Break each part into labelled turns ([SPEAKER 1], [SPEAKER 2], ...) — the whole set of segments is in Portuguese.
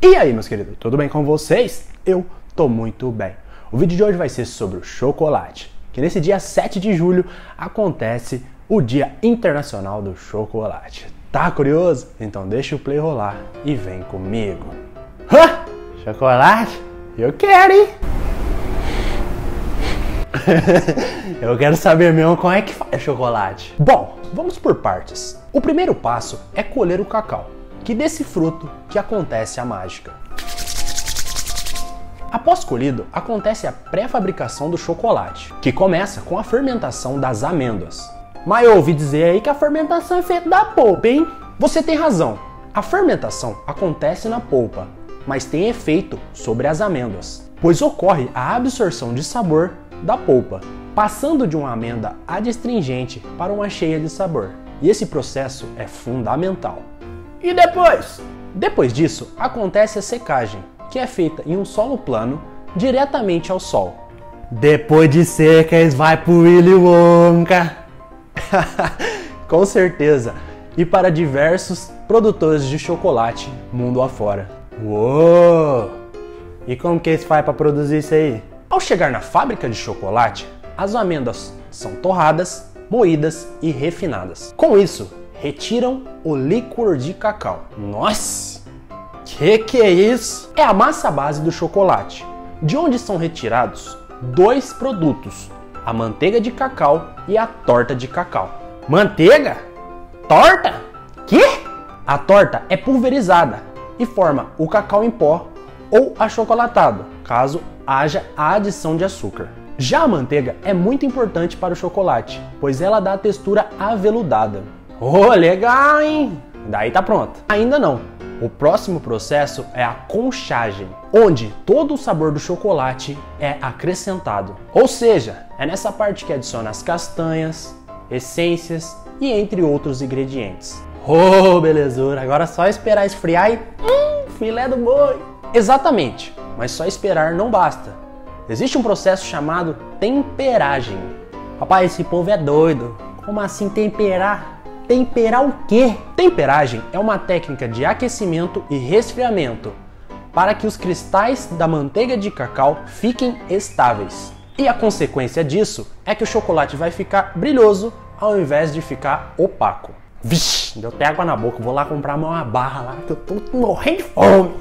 [SPEAKER 1] E aí, meus queridos, tudo bem com vocês? Eu tô muito bem. O vídeo de hoje vai ser sobre o chocolate, que nesse dia 7 de julho acontece o Dia Internacional do Chocolate. Tá curioso? Então deixa o play rolar e vem comigo. Hã? Chocolate? Eu quero, hein? Eu quero saber mesmo como é que faz chocolate. Bom, vamos por partes. O primeiro passo é colher o cacau que desse fruto que acontece a mágica. Após colhido, acontece a pré-fabricação do chocolate, que começa com a fermentação das amêndoas. Mas eu ouvi dizer aí que a fermentação é feita da polpa, hein? Você tem razão. A fermentação acontece na polpa, mas tem efeito sobre as amêndoas, pois ocorre a absorção de sabor da polpa, passando de uma amêndoa adstringente para uma cheia de sabor. E esse processo é fundamental. E depois? Depois disso, acontece a secagem, que é feita em um solo plano diretamente ao sol. Depois de seca, eles vai pro Willy Wonka. Com certeza. E para diversos produtores de chocolate mundo afora. Uou! E como que eles faz para produzir isso aí? Ao chegar na fábrica de chocolate, as amêndoas são torradas, moídas e refinadas. Com isso, retiram o líquor de cacau. Nossa! Que que é isso? É a massa base do chocolate, de onde são retirados dois produtos: a manteiga de cacau e a torta de cacau. Manteiga? Torta? Que? A torta é pulverizada e forma o cacau em pó ou achocolatado, caso haja a adição de açúcar. Já a manteiga é muito importante para o chocolate, pois ela dá a textura aveludada. Oh, legal, hein? Daí tá pronto. Ainda não. O próximo processo é a conchagem, onde todo o sabor do chocolate é acrescentado. Ou seja, é nessa parte que adiciona as castanhas, essências e entre outros ingredientes. Oh, belezura! Agora é só esperar esfriar e hum, filé do boi. Exatamente, mas só esperar não basta. Existe um processo chamado temperagem. Rapaz, esse povo é doido. Como assim temperar? Temperar o quê? Temperagem é uma técnica de aquecimento e resfriamento para que os cristais da manteiga de cacau fiquem estáveis. E a consequência disso é que o chocolate vai ficar brilhoso ao invés de ficar opaco. Vixe, deu até água na boca, vou lá comprar uma barra lá que eu tô morrendo de fome.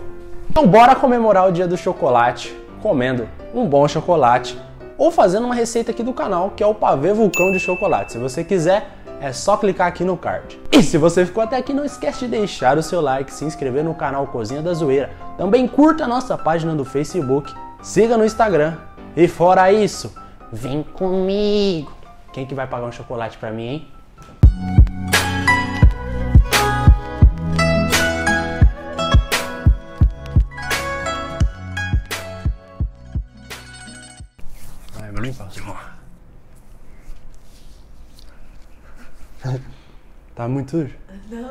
[SPEAKER 1] Então bora comemorar o dia do chocolate comendo um bom chocolate ou fazendo uma receita aqui do canal que é o pavê vulcão de chocolate. Se você quiser, é só clicar aqui no card. E se você ficou até aqui, não esquece de deixar o seu like, se inscrever no canal Cozinha da Zoeira. Também curta a nossa página do Facebook, siga no Instagram. E fora isso, vem comigo. Quem que vai pagar um chocolate para mim, hein? Vai, me limpa. Tá muito sujo?
[SPEAKER 2] Não.